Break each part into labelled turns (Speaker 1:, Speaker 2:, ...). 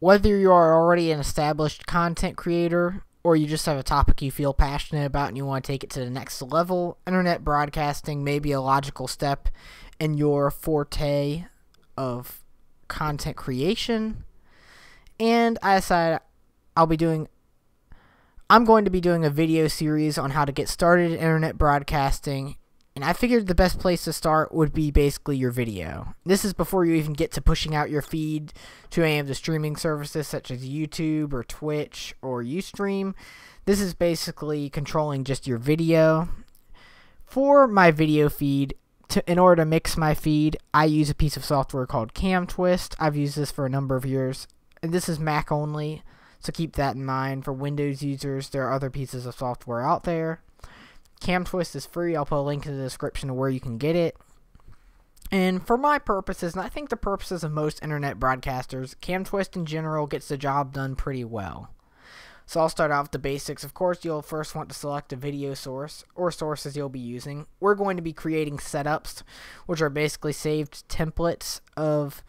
Speaker 1: whether you are already an established content creator or you just have a topic you feel passionate about and you want to take it to the next level, internet broadcasting may be a logical step in your forte of content creation. And I decided I'll be doing I'm going to be doing a video series on how to get started in internet broadcasting and I figured the best place to start would be basically your video. This is before you even get to pushing out your feed to any of the streaming services such as YouTube or Twitch or Ustream. This is basically controlling just your video. For my video feed, to, in order to mix my feed, I use a piece of software called CamTwist. I've used this for a number of years. And this is Mac only, so keep that in mind. For Windows users, there are other pieces of software out there. CamTwist is free. I'll put a link in the description of where you can get it. And for my purposes, and I think the purposes of most internet broadcasters, CamTwist in general gets the job done pretty well. So I'll start off with the basics. Of course, you'll first want to select a video source or sources you'll be using. We're going to be creating setups, which are basically saved templates of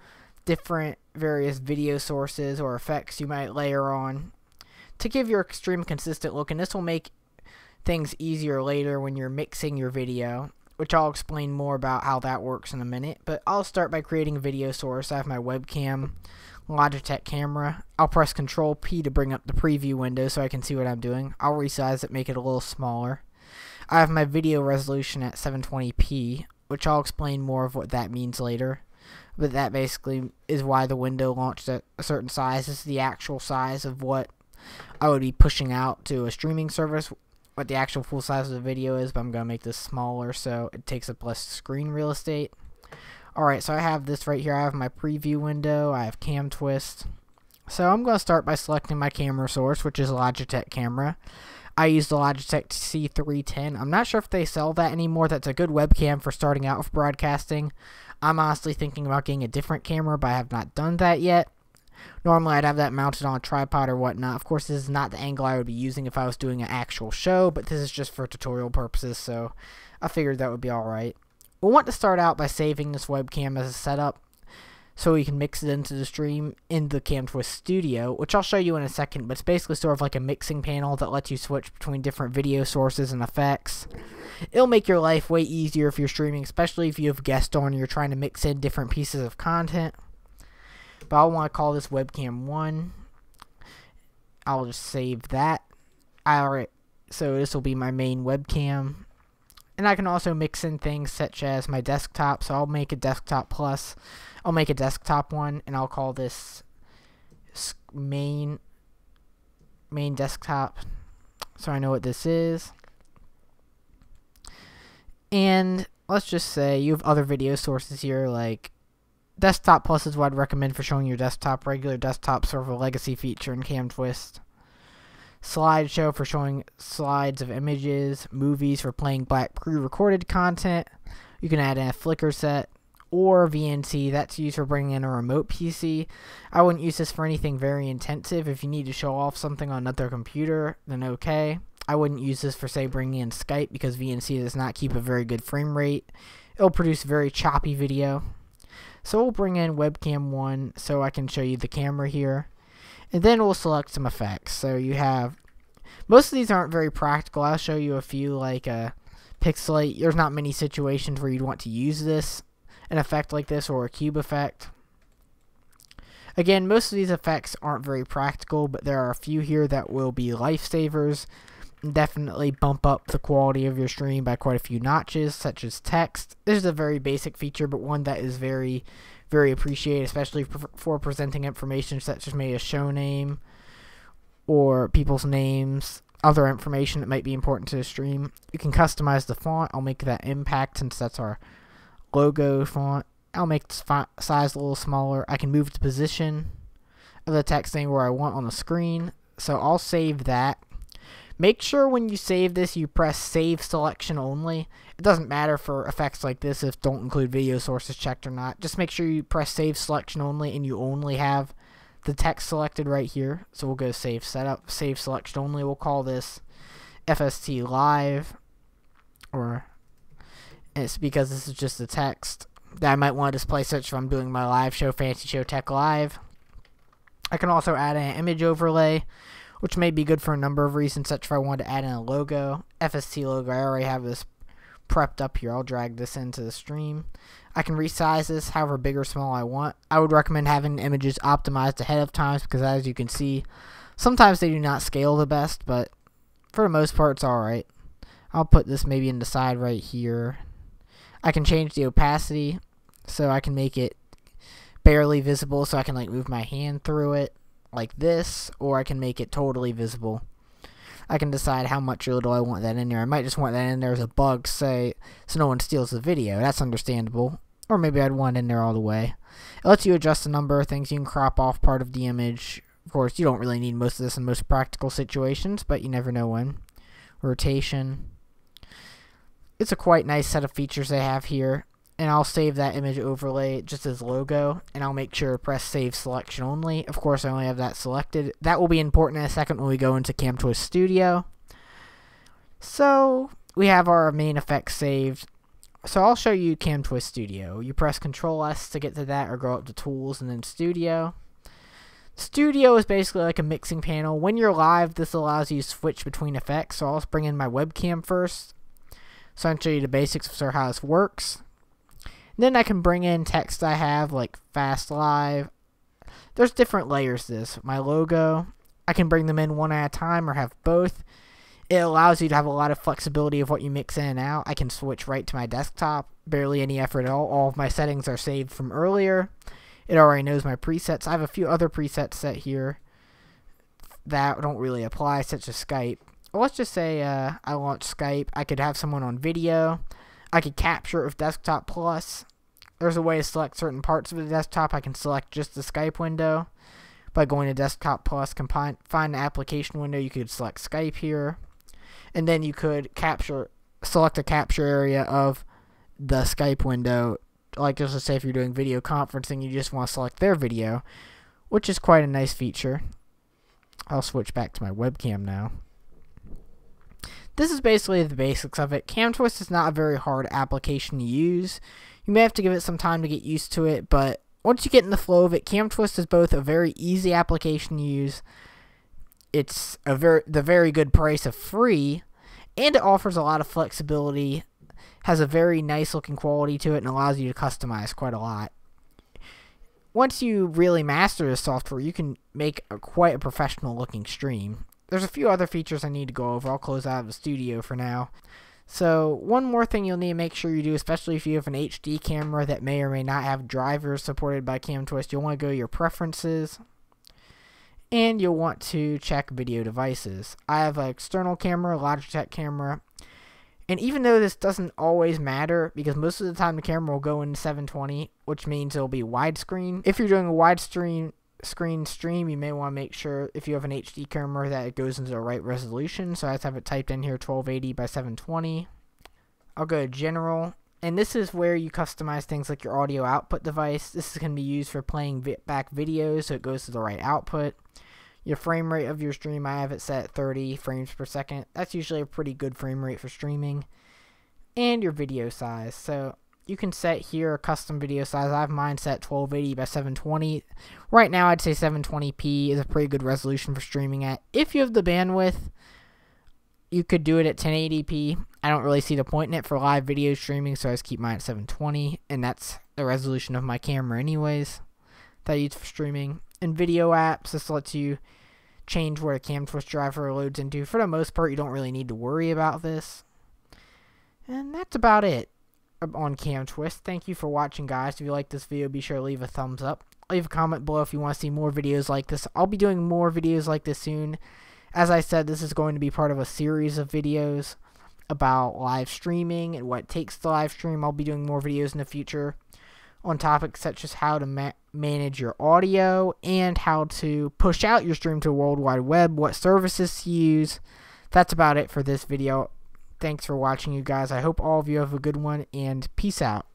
Speaker 1: different various video sources or effects you might layer on to give your extreme consistent look. And this will make things easier later when you're mixing your video, which I'll explain more about how that works in a minute. But I'll start by creating a video source. I have my webcam, Logitech camera. I'll press Control P to bring up the preview window so I can see what I'm doing. I'll resize it, make it a little smaller. I have my video resolution at 720p, which I'll explain more of what that means later. But that basically is why the window launched at a certain size. This is the actual size of what I would be pushing out to a streaming service what the actual full size of the video is, but I'm going to make this smaller so it takes up less screen real estate. Alright, so I have this right here. I have my preview window. I have CamTwist. So I'm going to start by selecting my camera source, which is a Logitech camera. I use the Logitech C310. I'm not sure if they sell that anymore. That's a good webcam for starting out with broadcasting. I'm honestly thinking about getting a different camera, but I have not done that yet. Normally, I'd have that mounted on a tripod or whatnot. Of course, this is not the angle I would be using if I was doing an actual show, but this is just for tutorial purposes, so I figured that would be alright. We'll want to start out by saving this webcam as a setup so we can mix it into the stream in the CamTwist Studio, which I'll show you in a second, but it's basically sort of like a mixing panel that lets you switch between different video sources and effects. It'll make your life way easier if you're streaming, especially if you have guests on and you're trying to mix in different pieces of content. But I'll want to call this webcam 1. I'll just save that. Alright, so this will be my main webcam. And I can also mix in things such as my desktop. So I'll make a desktop plus. I'll make a desktop one and I'll call this main main desktop so I know what this is. And let's just say you have other video sources here like Desktop Plus is what I'd recommend for showing your desktop. Regular desktop serve a legacy feature in CamTwist. Slideshow for showing slides of images. Movies for playing back pre-recorded content. You can add in a Flickr set or VNC. That's used for bringing in a remote PC. I wouldn't use this for anything very intensive. If you need to show off something on another computer, then okay. I wouldn't use this for, say, bringing in Skype because VNC does not keep a very good frame rate. It'll produce very choppy video. So we'll bring in webcam 1 so I can show you the camera here. And then we'll select some effects. So you have, most of these aren't very practical. I'll show you a few like a uh, pixelate. There's not many situations where you'd want to use this, an effect like this or a cube effect. Again, most of these effects aren't very practical, but there are a few here that will be lifesavers definitely bump up the quality of your stream by quite a few notches, such as text. This is a very basic feature, but one that is very, very appreciated, especially for presenting information such as maybe a show name or people's names, other information that might be important to the stream. You can customize the font. I'll make that impact since that's our logo font. I'll make the size a little smaller. I can move the position of the text anywhere I want on the screen. So I'll save that Make sure when you save this, you press Save Selection Only. It doesn't matter for effects like this if don't include video sources checked or not. Just make sure you press Save Selection Only and you only have the text selected right here. So we'll go Save Setup, Save Selection Only. We'll call this FST Live. Or it's because this is just the text that I might want to display such if I'm doing my live show, Fancy Show Tech Live. I can also add an image overlay, which may be good for a number of reasons, such if I wanted to add in a logo, FST logo. I already have this prepped up here. I'll drag this into the stream. I can resize this however big or small I want. I would recommend having images optimized ahead of time because as you can see, sometimes they do not scale the best, but for the most part it's alright. I'll put this maybe in the side right here. I can change the opacity so I can make it barely visible so I can like move my hand through it like this or I can make it totally visible. I can decide how much or little I want that in there. I might just want that in there as a bug, say, so no one steals the video. That's understandable. Or maybe I'd want it in there all the way. It lets you adjust the number of things. You can crop off part of the image. Of course, you don't really need most of this in most practical situations, but you never know when. Rotation. It's a quite nice set of features they have here and I'll save that image overlay just as logo and I'll make sure to press save selection only. Of course I only have that selected. That will be important in a second when we go into Camtwist Studio. So we have our main effects saved. So I'll show you Camtwist Studio. You press Control S to get to that or go up to tools and then Studio. Studio is basically like a mixing panel. When you're live this allows you to switch between effects so I'll bring in my webcam first. So I'll show you the basics of how this works then I can bring in text I have, like Fast Live. There's different layers to this. My logo, I can bring them in one at a time or have both. It allows you to have a lot of flexibility of what you mix in and out. I can switch right to my desktop. Barely any effort at all. All of my settings are saved from earlier. It already knows my presets. I have a few other presets set here that don't really apply, such as Skype. Well, let's just say uh, I launch Skype. I could have someone on video. I could capture it with Desktop Plus there's a way to select certain parts of the desktop. I can select just the Skype window by going to Desktop Plus. Find the application window. You could select Skype here, and then you could capture select a capture area of the Skype window. Like just to say, if you're doing video conferencing, you just want to select their video, which is quite a nice feature. I'll switch back to my webcam now. This is basically the basics of it. CamTwist is not a very hard application to use. You may have to give it some time to get used to it, but once you get in the flow of it, CamTwist is both a very easy application to use. It's a very the very good price of free, and it offers a lot of flexibility. Has a very nice looking quality to it and allows you to customize quite a lot. Once you really master the software, you can make a, quite a professional looking stream. There's a few other features I need to go over. I'll close out of the studio for now. So one more thing you'll need to make sure you do, especially if you have an HD camera that may or may not have drivers supported by CamTwist, you'll want to go to your preferences and you'll want to check video devices. I have an external camera, a Logitech camera, and even though this doesn't always matter, because most of the time the camera will go into 720, which means it'll be widescreen. If you're doing a widescreen screen stream, you may want to make sure if you have an HD camera that it goes into the right resolution. So I have it typed in here 1280 by 720. I'll go to general. And this is where you customize things like your audio output device. This is going to be used for playing vi back videos so it goes to the right output. Your frame rate of your stream, I have it set at 30 frames per second. That's usually a pretty good frame rate for streaming. And your video size. So you can set here a custom video size. I have mine set 1280 by 720. Right now, I'd say 720p is a pretty good resolution for streaming at. If you have the bandwidth, you could do it at 1080p. I don't really see the point in it for live video streaming, so I just keep mine at 720, and that's the resolution of my camera anyways that I use for streaming. In video apps, this lets you change where the CamTwist driver loads into. For the most part, you don't really need to worry about this. And that's about it on CamTwist. Thank you for watching, guys. If you like this video, be sure to leave a thumbs up. Leave a comment below if you want to see more videos like this. I'll be doing more videos like this soon. As I said, this is going to be part of a series of videos about live streaming and what takes to live stream. I'll be doing more videos in the future on topics such as how to ma manage your audio and how to push out your stream to the World Wide Web, what services to use. That's about it for this video. Thanks for watching, you guys. I hope all of you have a good one, and peace out.